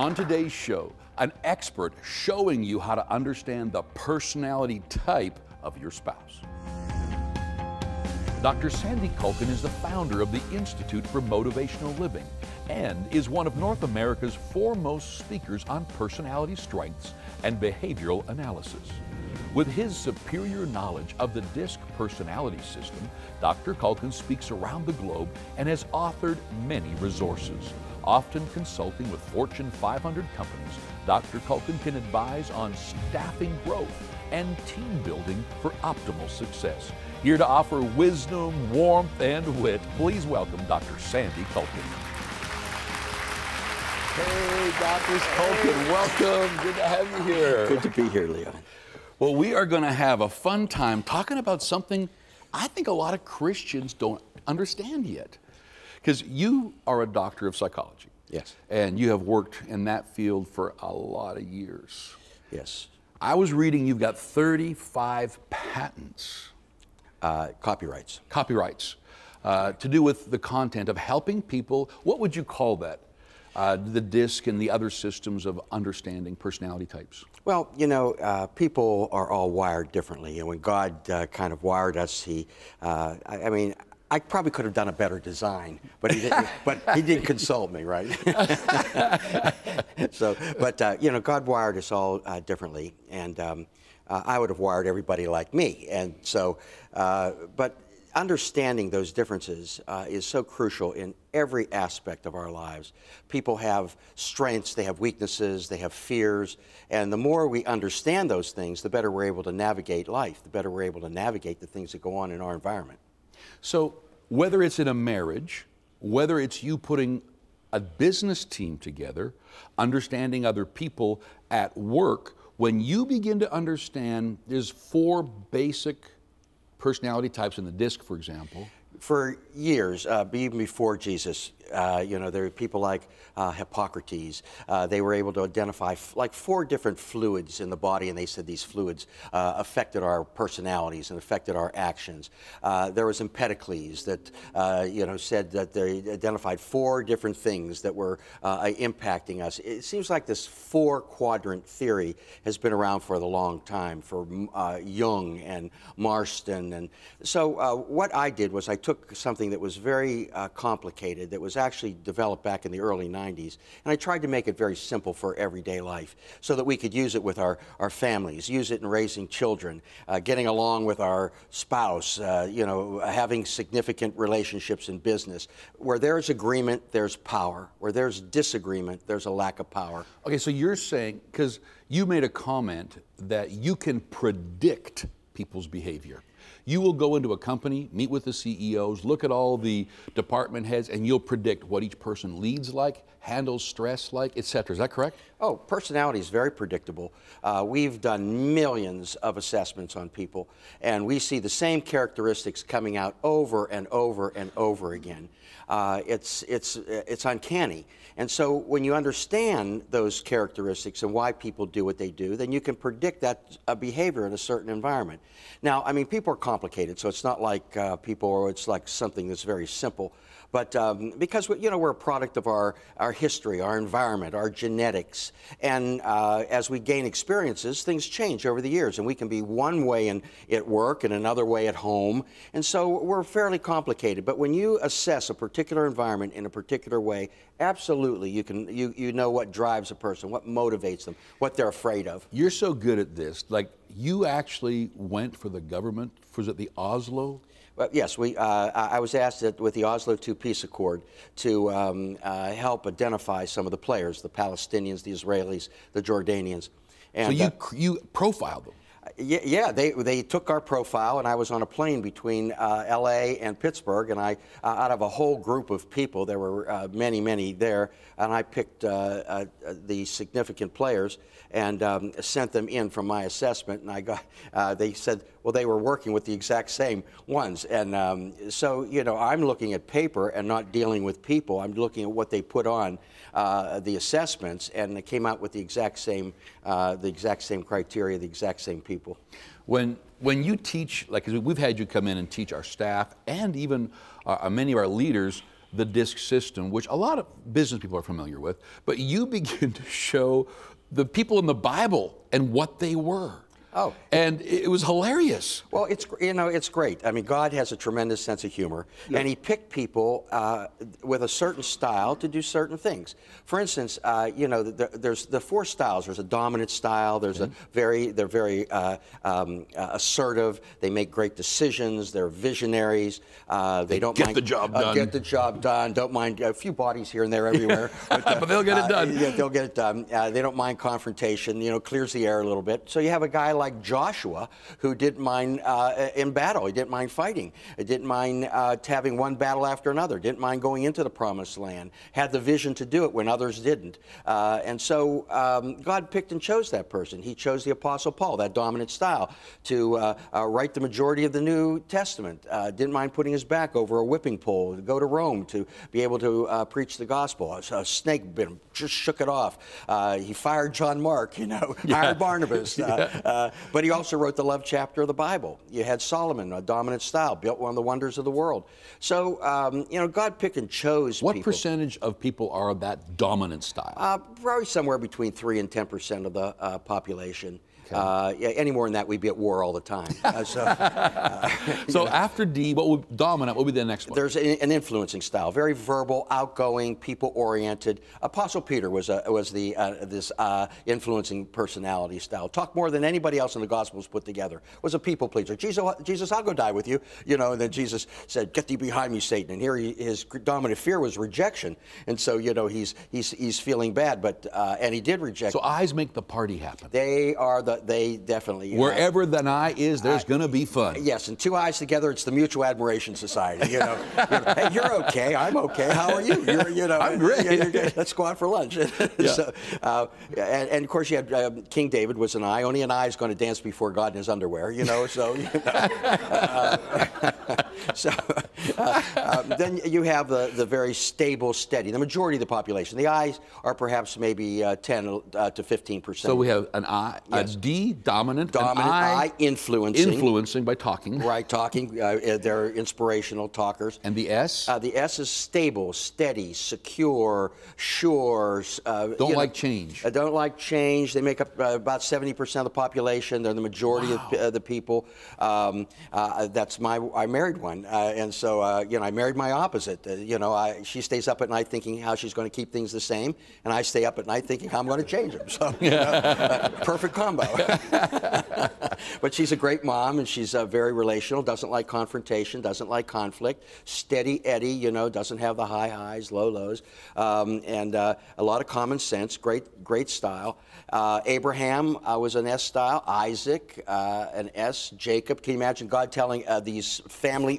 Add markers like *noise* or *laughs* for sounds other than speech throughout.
On today's show, an expert showing you how to understand the personality type of your spouse. Dr. Sandy Kulkin is the founder of the Institute for Motivational Living and is one of North America's foremost speakers on personality strengths and behavioral analysis. With his superior knowledge of the DISC personality system, Dr. Kulkin speaks around the globe and has authored many resources. Often consulting with Fortune 500 companies, Dr. Kulkin can advise on staffing growth and team building for optimal success. Here to offer wisdom, warmth, and wit, please welcome Dr. Sandy Kulkin. Hey, Dr. Kulkin, welcome. Good to have you here. Good to be here, Leon. Well, we are going to have a fun time talking about something I think a lot of Christians don't understand yet. Because you are a doctor of psychology. Yes. And you have worked in that field for a lot of years. Yes. I was reading you've got 35 patents, Uh, copyrights. copyrights, uh, to do with the content of helping people. What would you call that? Uh, the DISC and the other systems of understanding personality types. Well, you know, uh, people are all wired differently. And when God uh, kind of wired us, He, uh, I, I mean, I probably could have done a better design, but he didn't. *laughs* but he didn't consult me, right? *laughs* so, but uh, you know, God wired us all uh, differently, and um, uh, I would have wired everybody like me. And so, uh, but understanding those differences uh, is so crucial in every aspect of our lives. People have strengths, they have weaknesses, they have fears, and the more we understand those things, the better we're able to navigate life, the better we're able to navigate the things that go on in our environment. So, whether it's in a marriage, whether it's you putting a business team together, understanding other people at work, when you begin to understand there's four basic personality types in the DISC, for example. For years, uh, even before Jesus, uh, you know, there were people like uh, Hippocrates. Uh, they were able to identify like four different fluids in the body, and they said these fluids uh, affected our personalities and affected our actions. Uh, there was Empedocles that, you know, said that they identified four different things that were impacting us. It seems like this four quadrant theory has been around for a long time, for Jung and Marston. And so what I did was I took something that was very complicated, that was actually developed back in the early 90s. And I tried to make it very simple for everyday life so that we could use it with our, our families, use it in raising children, uh, getting along with our spouse, uh, you know, having significant relationships in business. Where there's agreement, there's power. Where there's disagreement, there's a lack of power. Okay, so you're saying, because you made a comment that you can predict people's behavior. You will go into a company, meet with the CEOs, look at all the department heads, and you'll predict what each person leads like, handles stress like, etc. Is that correct? Oh, personality is very predictable. Uh, we've done millions of assessments on people, and we see the same characteristics coming out over and over and over again. Uh, it's, it's, it's uncanny. And so when you understand those characteristics and why people do what they do, then you can predict that uh, behavior in a certain environment. Now, I mean, people are complicated, so it's not like uh, people, or it's like something that's very simple. But um, because you know we're a product of our, our history, our environment, our genetics, and uh, as we gain experiences, things change over the years, and we can be one way in, at work and another way at home, and so we're fairly complicated. But when you assess a particular environment in a particular way, absolutely you can you, you know what drives a person, what motivates them, what they're afraid of. You're so good at this. Like you actually went for the government. Was it the Oslo? Well, yes, we, uh, I was asked that with the Oslo II peace accord to um, uh, help identify some of the players, the Palestinians, the Israelis, the Jordanians. And, so you, uh, you profiled them? Yeah, they, they took our profile, and I was on a plane between uh, L.A. and Pittsburgh, and I, uh, out of a whole group of people, there were uh, many, many there, and I picked uh, uh, the significant players and um, sent them in from my assessment, and I got, uh, they said, well, they were working with the exact same ones, and um, so, you know, I'm looking at paper and not dealing with people. I'm looking at what they put on the assessments, and they came out with the exact same, the exact same criteria, the exact same people. When, when you teach, like we've had you come in and teach our staff and even uh, many of our leaders the disc system, which a lot of business people are familiar with, but you *laughs* begin to show the people in the Bible and what they were. Oh. And it was hilarious. Well, it's you know it's great. I mean, God has a tremendous sense of humor, and He picked people uh, with a certain style to do certain things. For instance, uh, you know, the, there's the four styles. There's a dominant style. There's a very they're very uh, um, uh, assertive. They make great decisions. They're visionaries. Uh, they, don't get mind, the job uh, done. Get the job done. Don't mind a few bodies here and there everywhere, *laughs* but, But they'll get it done. yeah, they'll get it done. they don't mind confrontation. You know, clears the air a little bit. So you have a guy like Joshua, who didn't mind uh, in battle. He didn't mind fighting. He didn't mind uh, having one battle after another. Didn't mind going into the promised land. Had the vision to do it when others didn't. Uh, and so um, God picked and chose that person. He chose the Apostle Paul, that dominant style, to uh, uh, write the majority of the New Testament. Uh, didn't mind putting his back over a whipping pole to go to Rome to be able to preach the gospel. A, snake bit him, just shook it off. he fired John Mark, you know, *laughs* hired Barnabas. *laughs* Yeah. But he also wrote the love chapter of the Bible. You had Solomon, a dominant style, built one of the wonders of the world. So, um, you know, God picked and chose What people. percentage of people are of that dominant style? Uh, probably somewhere between 3 and 10 percent of the uh, population. Uh, yeah, any more than that, we'd be at war all the time. *laughs* Uh, so, so after D, what would dominant? What would be the next one? There's a, an influencing style, very verbal, outgoing, people-oriented. Apostle Peter was a, was the uh, this uh, influencing personality style. Talked more than anybody else in the Gospels put together. Was a people pleaser. Jesus, Jesus, I'll go die with you. You know, and then Jesus said, "Get thee behind me, Satan." And here he, his dominant fear was rejection, and so you know he's he's he's feeling bad, but uh, and he did reject. So eyes make the party happen. They are the they definitely wherever the eye is, there's going to be fun. Yes, and two eyes together, it's the Mutual Admiration Society. You know, *laughs* you know, hey, you're okay, I'm okay. How are you? You're, you know, I'm great. You're good. Let's go out for lunch. *laughs* Yeah. so, uh, and, and, of course, you had uh, King David was an eye. Only an eye is going to dance before God in his underwear. You know, so. You know, uh, *laughs* so *laughs* uh, um, then you have the, the very stable, steady. The majority of the population. The eyes are perhaps maybe uh, 10 uh, to 15 percent. So we have an eye, Yes. a D, dominant, Dominant an I, eye, influencing. influencing by talking, Right, talking. Uh, they're inspirational talkers. and the S, Uh, the S is stable, steady, secure, sure. Uh, don't you know, like change. uh, don't like change. They make up uh, about 70% of the population. They're the majority of uh, the people. Um, uh, that's my. I married one, uh, and so uh, you know I married my opposite. Uh, you know, I, she stays up at night thinking how she's going to keep things the same, and I stay up at night thinking how I'm going to change them. So, you know, *laughs* perfect combo. *laughs* but she's a great mom, and she's uh, very relational. Doesn't like confrontation. Doesn't like conflict. Steady Eddie. You know, doesn't have the high highs, low lows, um, and uh, a lot of common sense. Great, great style. Uh, Abraham uh, was an S style. Isaac, uh, an S. Jacob. Can you imagine God telling uh, these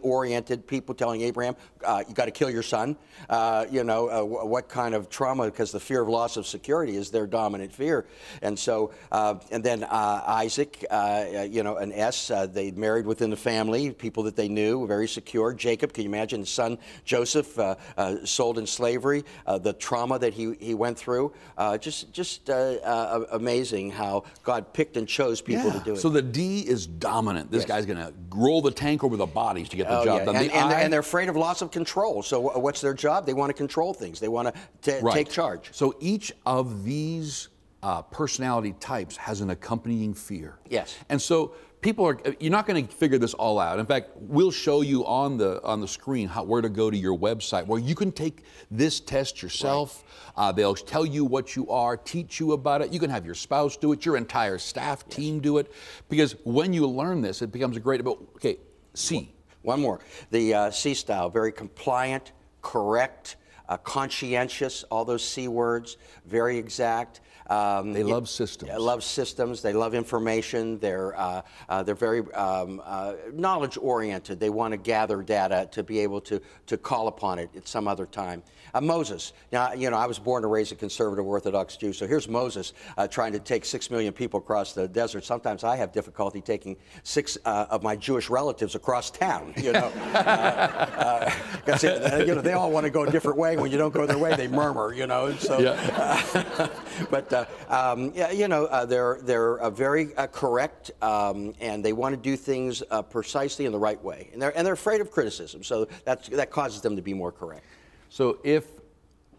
family-oriented people telling Abraham, uh, "You got to kill your son"? Uh, you know uh, wh- what kind of trauma? Because the fear of loss of security is their dominant fear, and so uh, and then uh, Isaac, uh, you know, an S. Uh, they married within the family, people that they knew, very secure. Jacob, can you imagine his son Joseph uh, uh, sold in slavery? Uh, the trauma that he, he went through, uh, just just uh, uh, amazing how God picked and chose people to do it. So the D is dominant. This Yes. guy's going to roll the tank over the bodies to get the Oh, job yeah. done. And, the and, I, and they're afraid of loss of control. So what's their job? They want to control things. They want to Right. take charge. So each of these uh, personality types has an accompanying fear. Yes. And so people are you're not going to figure this all out. In fact, we'll show you on the on the screen how, where to go to your website where you can take this test yourself. Uh, they'll tell you what you are, teach you about it. You can have your spouse do it, your entire staff team do it, because when you learn this, it becomes a great. But okay, C. One more. The uh, C style, very compliant, correct, uh, conscientious, all those C words, very exact. Um, They it- love systems. They love systems. They love information. They're uh, uh, they're very um, uh, knowledge oriented. They want to gather data to be able to to call upon it at some other time. Uh, Moses. Now you know I was born and raised a conservative Orthodox Jew. So here's Moses uh, trying to take six million people across the desert. Sometimes I have difficulty taking six uh, of my Jewish relatives across town. You know. *laughs* It- you know, they all want to go a different way. When you don't go their way, they *laughs* murmur. You know, so. *laughs* but uh, um, yeah, you know, uh, they're they're uh, very uh, correct, um, and they want to do things uh, precisely in the right way, and they're and they're afraid of criticism, so that's that causes them to be more correct. So if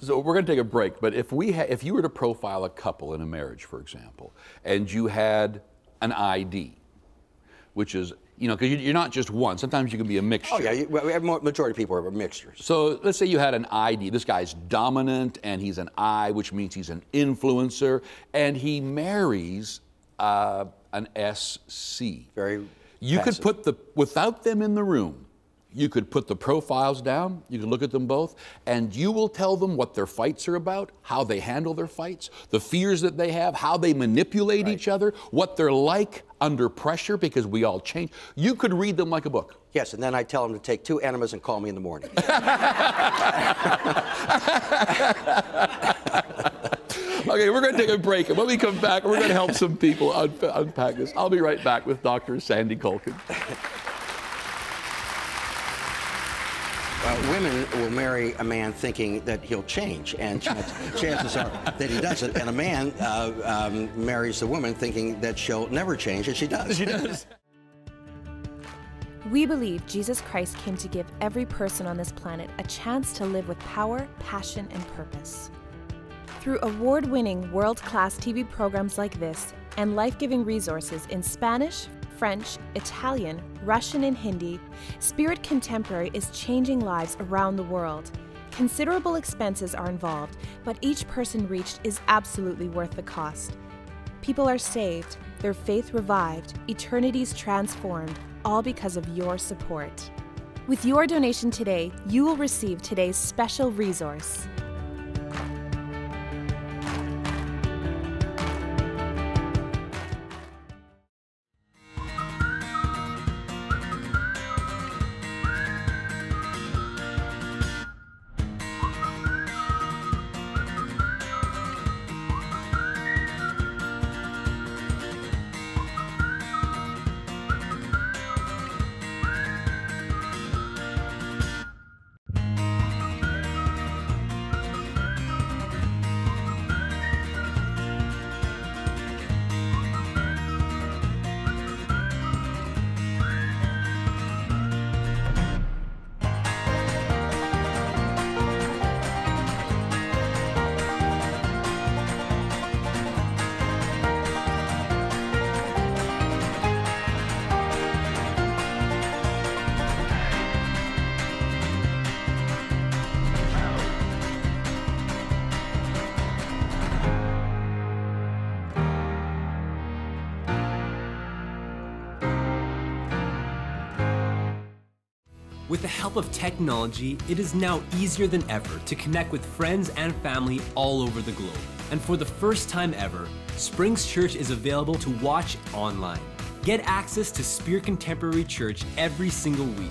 so we're going to take a break, but if we ha- if you were to profile a couple in a marriage, for example, and you had an ID, which is you know because you're not just one. Sometimes you can be a mixture. Oh yeah, you, well, we have more, majority of people are mixtures. So let's say you had an ID. This guy's dominant, and he's an I, which means he's an influencer, and he marries uh, an SC. Very. You could put the without them in the room. You could put the profiles down. You could look at them both, and you will tell them what their fights are about, how they handle their fights, the fears that they have, how they manipulate each other, what they're like under pressure, because we all change. You could read them like a book. Yes, and then I tell them to take two enemas and call me in the morning. *laughs* Okay, we're going to take a break, and when we come back, we're going to help some people un- unpack this. I'll be right back with Dr. Sandy Kulkin. Uh, women will marry a man thinking that he'll change, and chance, *laughs* chances are that he doesn't. And a man uh, um, marries a woman thinking that she'll never change, and she does. She *laughs* does. We believe Jesus Christ came to give every person on this planet a chance to live with power, passion, and purpose. Through award winning world class TV programs like this and life giving resources in Spanish, French, Italian, Russian, and Hindi, Spirit Contemporary is changing lives around the world. Considerable expenses are involved, but each person reached is absolutely worth the cost. People are saved, their faith revived, eternities transformed, all because of your support. With your donation today, you will receive today's special resource. Help of technology, it is now easier than ever to connect with friends and family all over the globe. And for the first time ever, Springs Church is available to watch online. Get access to Spirit Contemporary Church every single week.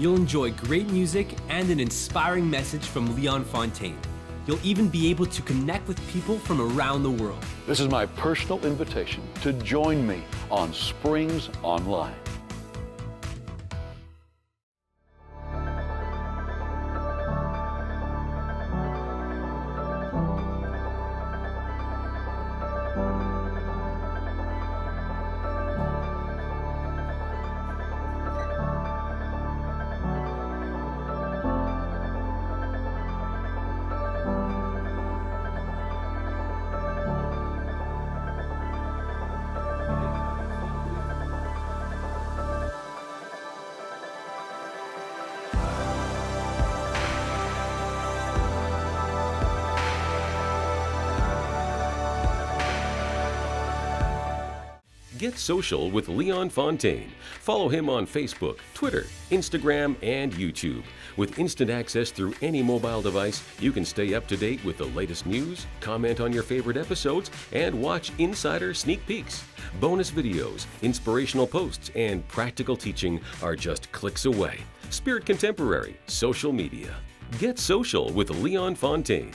You'll enjoy great music and an inspiring message from Leon Fontaine. You'll even be able to connect with people from around the world. This is my personal invitation to join me on Springs Online. Social with Leon Fontaine. Follow him on Facebook, Twitter, Instagram, and YouTube. With instant access through any mobile device, you can stay up to date with the latest news, comment on your favorite episodes, and watch insider sneak peeks. Bonus videos, inspirational posts, and practical teaching are just clicks away. Spirit Contemporary, social media. Get social with Leon Fontaine.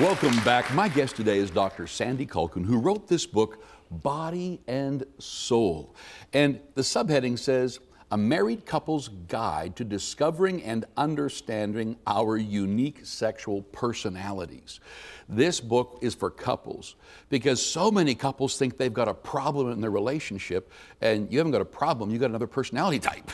Welcome back. My guest today is Dr. Sandy Kulkin, who wrote this book, Body and Soul. And the subheading says, a married couple's guide to discovering and understanding our unique sexual personalities. This book is for couples because so many couples think they've got a problem in their relationship, and you haven't got a problem, you've got another personality type.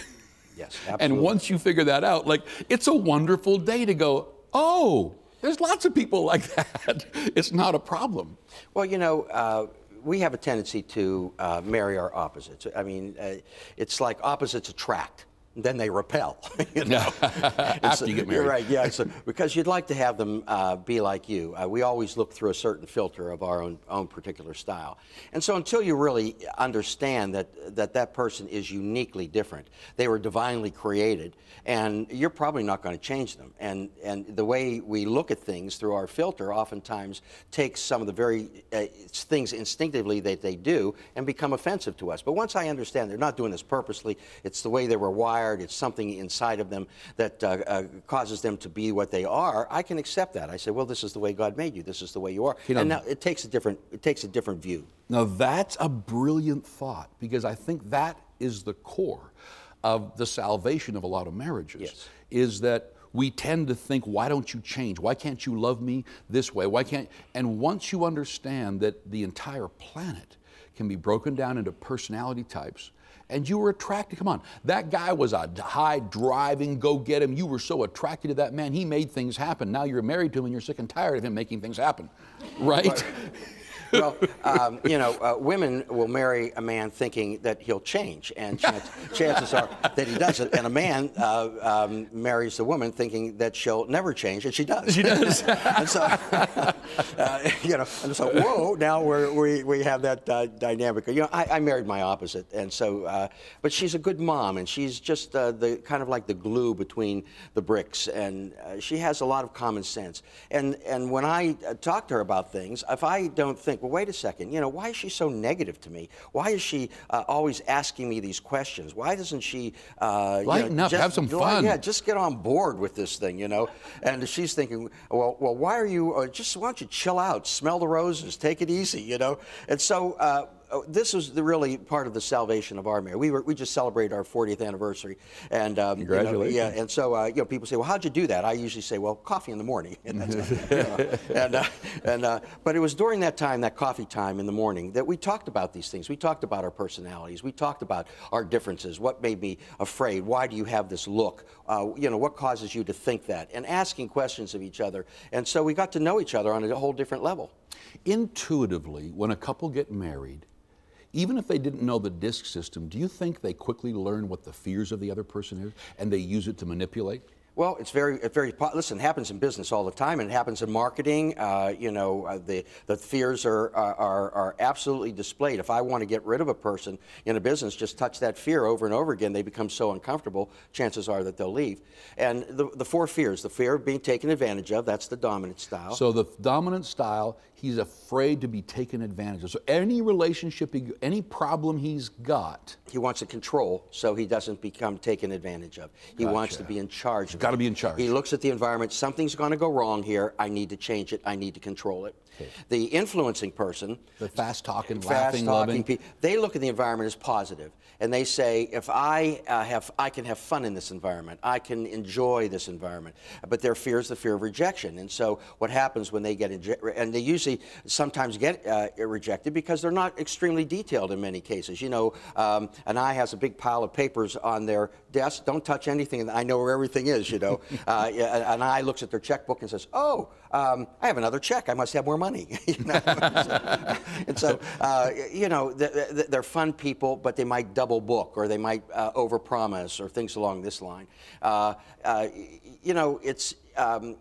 Yes, *laughs* absolutely. and once you figure that out, like, it's a wonderful day to go, oh, there's lots of people like that. *laughs* it's not a problem. Well, you know, uh, we have a tendency to uh, marry our opposites. I mean, uh, it's like opposites attract. Then they repel, *laughs* you know. After you get married. Right, yeah. So, because you'd like to have them uh, be like you. Uh, we always look through a certain filter of our own, own particular style. And so until you really understand that, that that person is uniquely different, they were divinely created, and you're probably not going to change them. And, and the way we look at things through our filter oftentimes takes some of the very uh, things instinctively that they do and become offensive to us. But once I understand they're not doing this purposely, it's the way they were wired, it's something inside of them that uh, uh, causes them to be what they are, I can accept that. I say, well, this is the way God made you. This is the way you are. You know- and now it takes a different, it takes a different view. Now, that's a brilliant thought because I think that is the core of the salvation of a lot of marriages. Yes. Is that we tend to think, why don't you change? Why can't you love me this way? Why can't? And once you understand that the entire planet can be broken down into personality types, and you were attracted, come on, that guy was a high driving, go get him. You were so attracted to that man, he made things happen. Now you're married to him and you're sick and tired of him making things happen, right? Well, um, you know, uh, women will marry a man thinking that he'll change, and *laughs* chance, chances are that he doesn't. And a man uh, um, marries a woman thinking that she'll never change, and she does. She does. *laughs* and so, *laughs* uh, you know, and so whoa, now we're, we we have that uh, dynamic. You know, I, I married my opposite, and so, uh, but she's a good mom, and she's just uh, the kind of like the glue between the bricks, and uh, she has a lot of common sense. And and when I talk to her about things, if I don't think, well, wait a second, you know, why is she so negative to me? Why is she uh, always asking me these questions? Why doesn't she uh, you know, up, just- have some fun. Yeah, just get on board with this thing, you know. And she's thinking, well, well, why are you? Uh, just why don't you chill out, smell the roses, take it easy, you know. And so. Uh, this was the really part of the salvation of our marriage. We were we just celebrated our 40th anniversary, and um, you know, Congratulations. yeah, and so uh, you know people say, well, how'd you do that? I usually say, well, coffee in the morning, *laughs* and that's you know, and uh, and uh, but it was during that time, that coffee time in the morning, that we talked about these things. We talked about our personalities. We talked about our differences. What made me afraid? Why do you have this look? Uh, you know, what causes you to think that? And asking questions of each other. And so we got to know each other on a whole different level. Intuitively, when a couple get married, even if they didn't know the disc system, do you think they quickly learn what the fears of the other person is and they use it to manipulate? Well, it's very, it's very. po- Listen, it happens in business all the time, and it happens in marketing. Uh, you know, uh, the the fears are, are are absolutely displayed. If I want to get rid of a person in a business, just touch that fear over and over again. They become so uncomfortable. Chances are that they'll leave. And the the four fears: the fear of being taken advantage of. That's the dominant style. So the dominant style, he's afraid to be taken advantage of. So any relationship, any problem he's got, he wants to control, so he doesn't become taken advantage of. He wants to be in charge. Gotta be in charge. He looks at the environment. Something's going to go wrong here. I need to change it. I need to control it. The influencing person, the fast talking, fast laughing, talking loving. people, they look at the environment as positive, and they say, if I uh, have, I can have fun in this environment. I can enjoy this environment. But their fear is the fear of rejection, and so what happens when they get inje- and they usually sometimes get uh, rejected because they're not extremely detailed in many cases. You know, um, an eye has a big pile of papers on their desk. Don't touch anything. I know where everything is. You know, *laughs* uh, an eye looks at their checkbook and says, "Oh, um, I have another check. I must have more money." *laughs* you know? *laughs* and so, uh, you know, th- th- they're fun people, but they might double book or they might uh, overpromise or things along this line. Uh, uh, you know, it's. Um,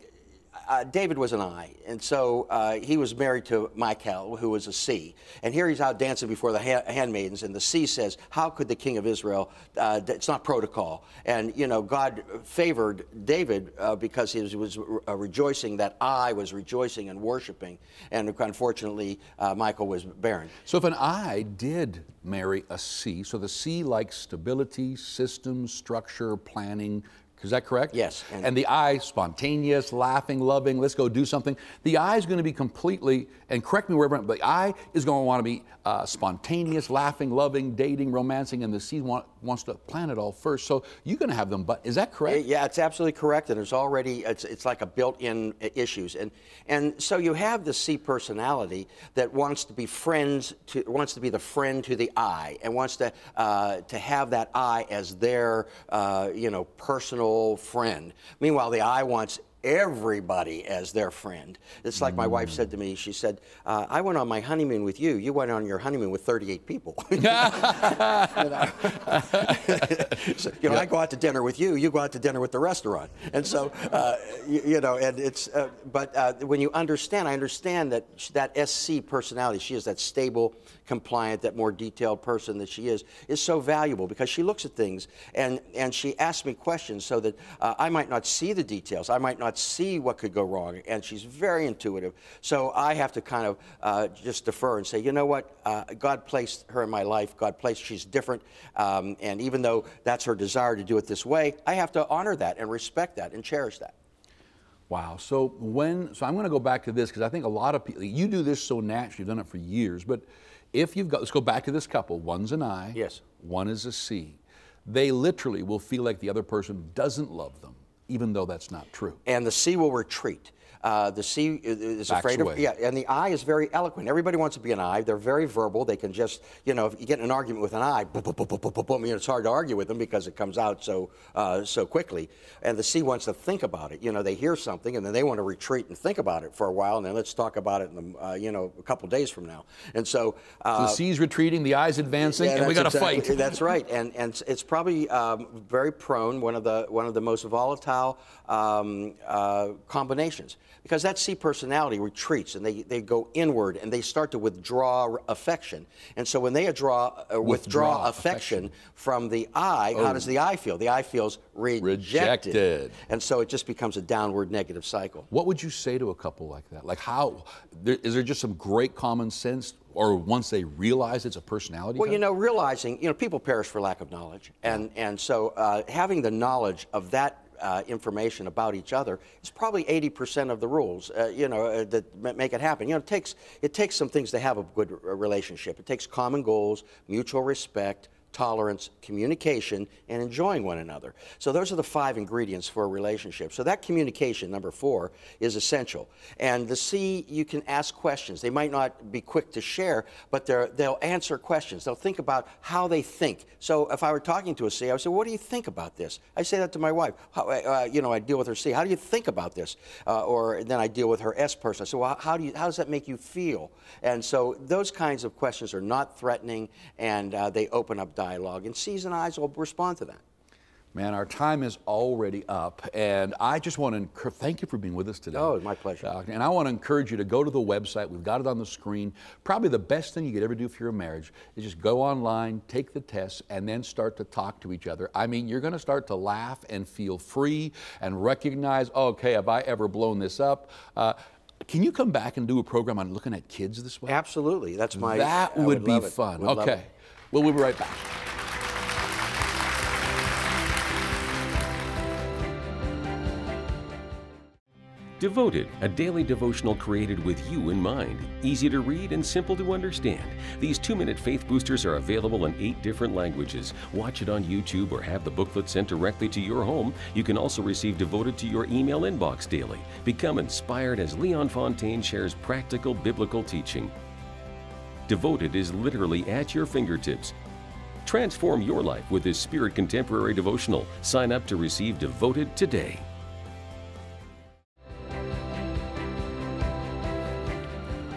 uh, David was an I, and so uh, he was married to Michael, who was a C. And here he's out dancing before the ha- handmaidens, and the C says, "How could the king of Israel? Uh, it's not protocol." And you know, God favored David uh, because he was, was uh, rejoicing that I was rejoicing and worshiping, and unfortunately, Michael was barren. So if an I did marry a C, so the C likes stability, systems, structure, planning, Is that correct? Yes. And, and the I, spontaneous, laughing, loving, let's go do something. The I is going to be completely, and correct me wherever, but the I is going to want to be uh, spontaneous, laughing, loving, dating, romancing, and the C want, wants to plan it all first. So you're going to have them, but is that correct? Yeah, it's absolutely correct. And there's already, it's, it's like a built in issues. And, and so you have the C personality that wants to be friends, to, wants to be the friend to the I, and wants to, uh, to have that I as their, uh, you know, personal friend. Meanwhile, the eye wants everybody as their friend. It's like my wife said to me, she said, uh, I went on my honeymoon with you. You went on your honeymoon with 38 people. *laughs* you know, *laughs* so, you know I go out to dinner with you, you go out to dinner with the restaurant. And so, uh, you, you, know, and it's, uh, but uh, when you understand, I understand that that SC personality, she is that stable, compliant, that more detailed person that she is, is so valuable because she looks at things and, and she asks me questions so that uh, I might not see the details. I might not see what could go wrong, and she's very intuitive. So I have to kind of uh, just defer and say, you know what, uh, God placed her in my life. God placed she's different, um, and even though that's her desire to do it this way, I have to honor that and respect that and cherish that. Wow. So when so I'm going to go back to this because I think a lot of people you do this so naturally. You've done it for years, but if you've got let's go back to this couple. One's an I. Yes. One is a C. They literally will feel like the other person doesn't love them even though that's not true. And the C will retreat. Uh, the C is Backs afraid away. of, yeah, and the I is very eloquent. Everybody wants to be an I. They're very verbal. They can just, you know, if you get in an argument with an I, boom, boom, boom, boom, boom, boom, boom, you know, it's hard to argue with them because it comes out so, uh, so quickly. And the C wants to think about it. You know, they hear something and then they want to retreat and think about it for a while, and then let's talk about it in the, uh, you know, a couple days from now. And so, so the C's retreating, the I's advancing, yeah, and we got to exactly, fight. *laughs* That's right, and and it's probably um, very prone one of the one of the most volatile um, uh, combinations because that C personality retreats and they, they go inward and they start to withdraw affection. And so when they withdraw, uh, withdraw, Withdraw affection, affection. from the I, how does the I feel? The I feels rejected. Rejected. And so it just becomes a downward negative cycle. What would you say to a couple like that? Like how there, is there just some great common sense, or once they realize it's a personality? Well, type? you know, realizing, you know, people perish for lack of knowledge. And, and so uh, having the knowledge of that uh, information about each other is probably 80% of the rules, uh, you know, uh, that ma- make it happen. You know, it takes, it takes some things to have a good relationship. It takes common goals, mutual respect, tolerance, communication, and enjoying one another. So those are the five ingredients for a relationship. So that communication, number four, is essential. And the C, you can ask questions. They might not be quick to share, but they'll answer questions. They'll think about how they think. So if I were talking to a C, I would say, what do you think about this? I say that to my wife. How, uh, you know, I deal with her C. How do you think about this? Uh, or then I deal with her S person. I say, well, how, do you, how does that make you feel? And so those kinds of questions are not threatening, and uh, they open up dialogue. And C's and I's will respond to that. Man, our time is already up, and I just want to encourage, thank you for being with us today. Oh, my pleasure. Doc. And I want to encourage you to go to the website. We've got it on the screen. Probably the best thing you could ever do for your marriage is just go online, take the test, and then start to talk to each other. I mean, you're going to start to laugh and feel free and recognize, oh, okay, have I ever blown this up? Uh, can you come back and do a program on looking at kids this way? Absolutely. That's my. that I would, be fun. Would okay. Well, we'll be right back. Devoted, a daily devotional created with you in mind. Easy to read and simple to understand. These two minute faith boosters are available in eight different languages. Watch it on YouTube or have the booklet sent directly to your home. You can also receive Devoted to your email inbox daily. Become inspired as Leon Fontaine shares practical biblical teaching. Devoted is literally at your fingertips. Transform your life with this Spirit Contemporary devotional. Sign up to receive Devoted today.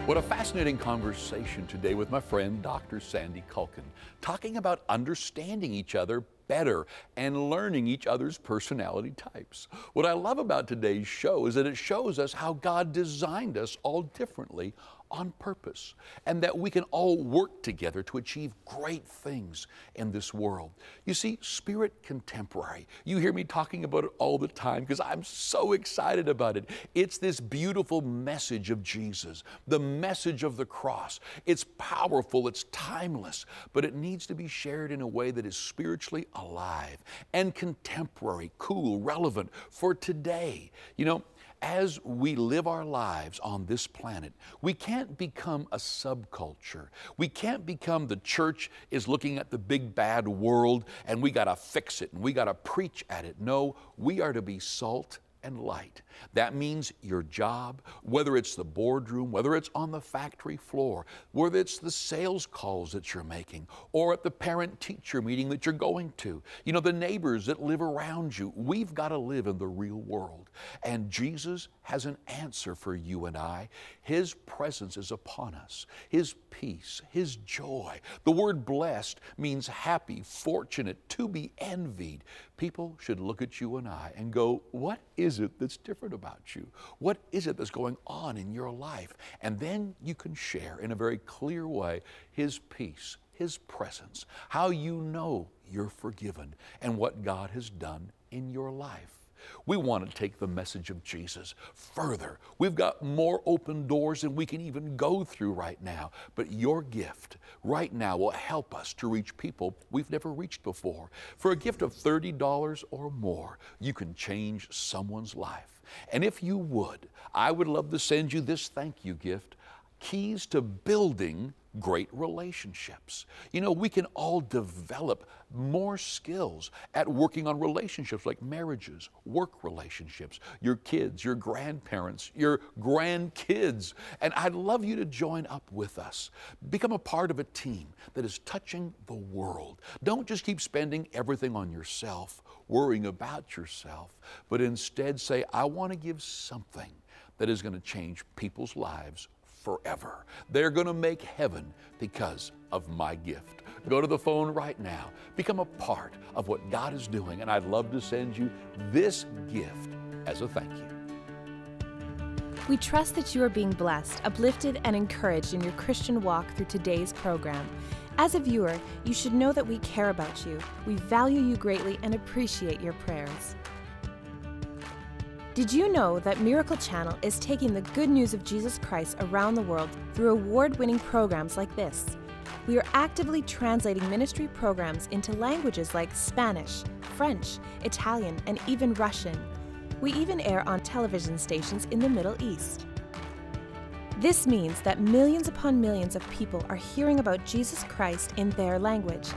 What a fascinating conversation today with my friend Dr. Sandy Kulkin, talking about understanding each other better and learning each other's personality types. What I love about today's show is that it shows us how God designed us all differently on purpose and that we can all work together to achieve great things in this world. You see, Spirit Contemporary, you hear me talking about it all the time because I'm so excited about it. It's this beautiful message of Jesus, the message of the cross. It's powerful, it's timeless, but it needs to be shared in a way that is spiritually alive and contemporary, cool, relevant for today. You know, as we live our lives on this planet, we can't become a subculture. We can't become the church is looking at the big bad world and we got to fix it and we got to preach at it. No, we are to be salt and light. That means your job, whether it's the boardroom, whether it's on the factory floor, whether it's the sales calls that you're making, or at the parent teacher meeting that you're going to, you know, the neighbors that live around you. We've got to live in the real world. And Jesus has an answer for you and I. His presence is upon us, His peace, His joy. The word blessed means happy, fortunate, to be envied. People should look at you and I and go, What is it that's different about you? What is it that's going on in your life? And then you can share in a very clear way His peace, His presence, how you know you're forgiven, and what God has done in your life. We want to take the message of Jesus further. We've got more open doors than we can even go through right now. But your gift right now will help us to reach people we've never reached before. For a gift of $30 or more, you can change someone's life. And if you would, I would love to send you this thank you gift keys to building great relationships. You know, we can all develop more skills at working on relationships like marriages, work relationships, your kids, your grandparents, your grandkids. And I'd love you to join up with us. Become a part of a team that is touching the world. Don't just keep spending everything on yourself, worrying about yourself, but instead say, I want to give something that is going to change people's lives forever. They're going to make heaven because of my gift. Go to the phone right now. Become a part of what God is doing, and I'd love to send you this gift as a thank you. We trust that you are being blessed, uplifted, and encouraged in your Christian walk through today's program. As a viewer, you should know that we care about you, we value you greatly, and appreciate your prayers. Did you know that Miracle Channel is taking the good news of Jesus Christ around the world through award winning programs like this? We are actively translating ministry programs into languages like Spanish, French, Italian, and even Russian. We even air on television stations in the Middle East. This means that millions upon millions of people are hearing about Jesus Christ in their language,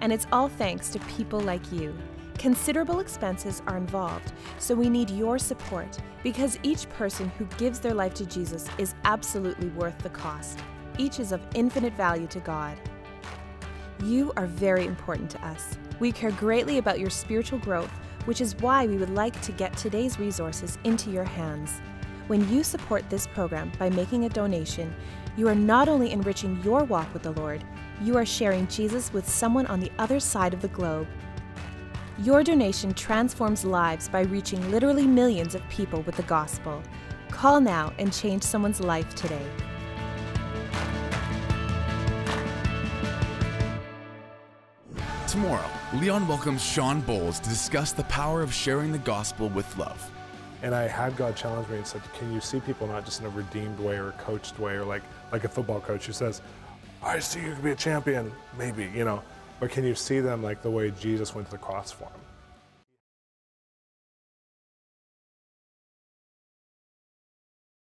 and it's all thanks to people like you. Considerable expenses are involved, so we need your support because each person who gives their life to Jesus is absolutely worth the cost. Each is of infinite value to God. You are very important to us. We care greatly about your spiritual growth, which is why we would like to get today's resources into your hands. When you support this program by making a donation, you are not only enriching your walk with the Lord, you are sharing Jesus with someone on the other side of the globe. Your donation transforms lives by reaching literally millions of people with the gospel. Call now and change someone's life today. Tomorrow, Leon welcomes Sean Bowles to discuss the power of sharing the gospel with love. And I had God challenge me and said, "Can you see people not just in a redeemed way or a coached way, or like like a football coach who says, I see you can be a champion, maybe, you know, but can you see them like the way Jesus went to the cross for them?